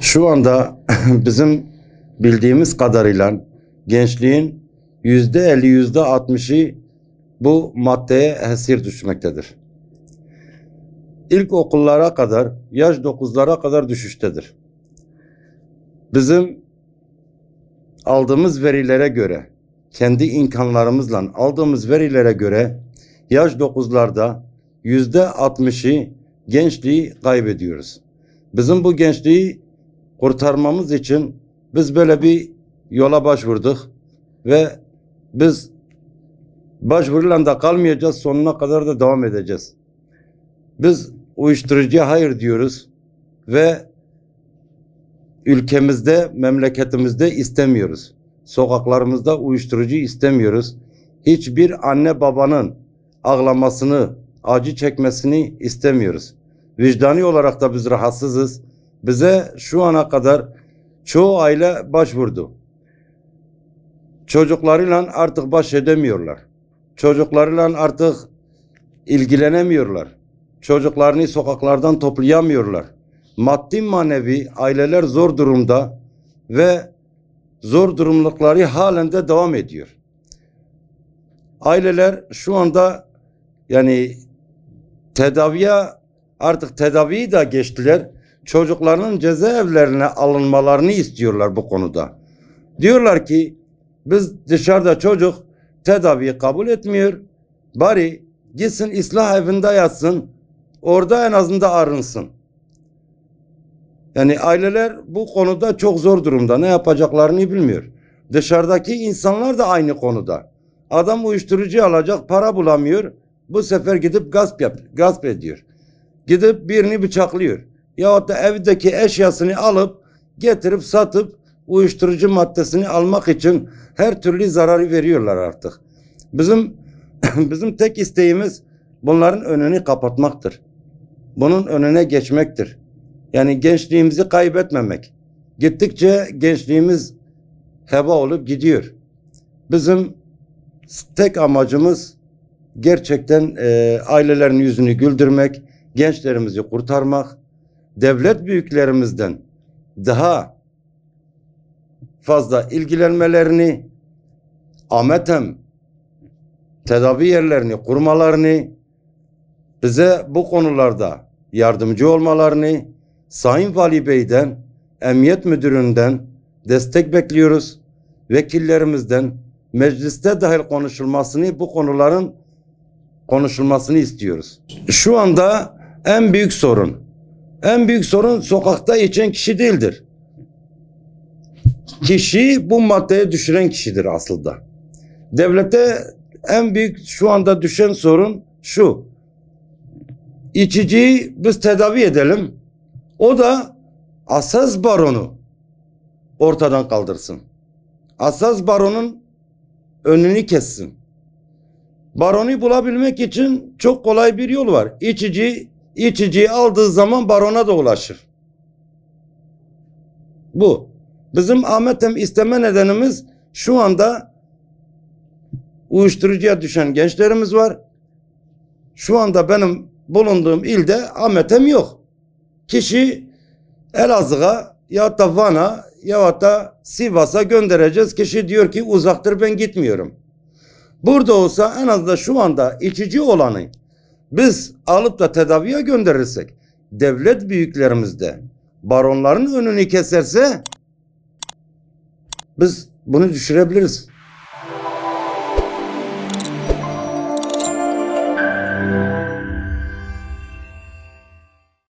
Şu anda bizim bildiğimiz kadarıyla gençliğin yüzde elli yüzde altmışı bu maddeye esir düşmektedir. İlk okullara kadar, yaş dokuzlara kadar düşüştedir. Bizim aldığımız verilere göre, kendi imkanlarımızla aldığımız verilere göre yaş dokuzlarda yüzde altmışı gençliği kaybediyoruz. Bizim bu gençliği kurtarmamız için biz böyle bir yola başvurduk ve biz başvurulan da kalmayacağız sonuna kadar da devam edeceğiz. Biz uyuşturucuya hayır diyoruz ve ülkemizde, memleketimizde istemiyoruz. Sokaklarımızda uyuşturucu istemiyoruz. Hiçbir anne babanın ağlamasını, acı çekmesini istemiyoruz. Vicdani olarak da biz rahatsızız. Bize şu ana kadar çoğu aile başvurdu. Çocuklarıyla artık baş edemiyorlar. Çocuklarıyla artık ilgilenemiyorlar. Çocuklarını sokaklardan toplayamıyorlar. Maddi manevi aileler zor durumda ve zor durumlukları halen de devam ediyor. Aileler şu anda yani tedaviye artık tedaviyi de geçtiler. Çocuklarının cezaevlerine alınmalarını istiyorlar bu konuda. Diyorlar ki biz dışarıda çocuk tedaviyi kabul etmiyor. Bari gitsin ıslah evinde yatsın. Orada en azından arınsın. Yani aileler bu konuda çok zor durumda. Ne yapacaklarını bilmiyor. Dışarıdaki insanlar da aynı konuda. Adam uyuşturucu alacak, para bulamıyor. Bu sefer gidip gasp yap, gasp ediyor. Gidip birini bıçaklıyor. Yahut da evdeki eşyasını alıp getirip satıp uyuşturucu maddesini almak için her türlü zararı veriyorlar artık. Bizim bizim tek isteğimiz bunların önünü kapatmaktır. Bunun önüne geçmektir. Yani gençliğimizi kaybetmemek. Gittikçe gençliğimiz heba olup gidiyor. Bizim tek amacımız gerçekten e, ailelerin yüzünü güldürmek, gençlerimizi kurtarmak, devlet büyüklerimizden daha fazla ilgilenmelerini, ametem tedavi yerlerini kurmalarını, bize bu konularda yardımcı olmalarını Sayın Vali Bey'den, Emniyet Müdürü'nden destek bekliyoruz. Vekillerimizden mecliste dahil konuşulmasını bu konuların konuşulmasını istiyoruz. Şu anda en büyük sorun, en büyük sorun sokakta içen kişi değildir. Kişi bu maddeye düşüren kişidir aslında. Devlete en büyük şu anda düşen sorun şu. İçiciyi biz tedavi edelim. O da asas baronu ortadan kaldırsın. Asas baronun önünü kessin. Baronu bulabilmek için çok kolay bir yol var. İçici içiciyi aldığı zaman barona da ulaşır. Bu. Bizim Ahmet'im isteme nedenimiz şu anda uyuşturucuya düşen gençlerimiz var. Şu anda benim bulunduğum ilde Ahmet'im yok. Kişi Elazığ'a ya da Van'a ya da Sivas'a göndereceğiz. Kişi diyor ki uzaktır ben gitmiyorum. Burada olsa en azından şu anda içici olanı biz alıp da tedaviye gönderirsek devlet büyüklerimiz de baronların önünü keserse biz bunu düşürebiliriz.